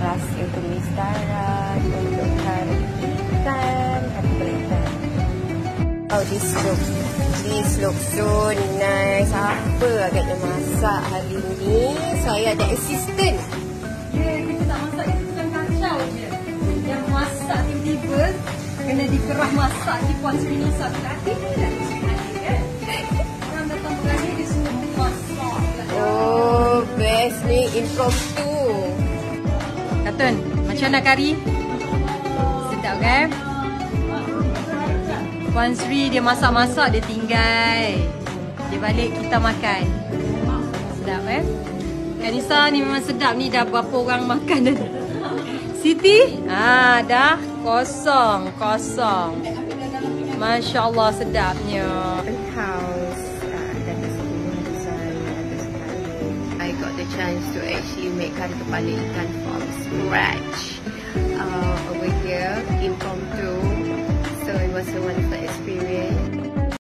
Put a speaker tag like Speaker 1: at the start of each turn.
Speaker 1: rasa tumis darat untuk kari ikan kari belacan. Oh, this look. This look so nice. Apa agaknya masak hari ni? Saya ada assistant.
Speaker 2: Ya, kita tak masak itu bukan kacau je. Yang masak tiba-tiba kena dikerah masak di Puan Sri Nisa. Hati ni dah Hati kan? Orang datang berani dia semua masak.
Speaker 1: Oh, best ni impromptu.
Speaker 2: Katun, macam mana kari? Sedap kan? Puan Sri dia masak-masak dia tinggal. Dia balik kita makan. Sedap eh? Kanisa ni memang sedap ni dah berapa orang makan dah. Siti? Ah, dah kosong, kosong. Masya Allah sedapnya.
Speaker 1: Got the chance to actually make kari kepala ikan from scratch uh, over here impromptu. So it was a wonderful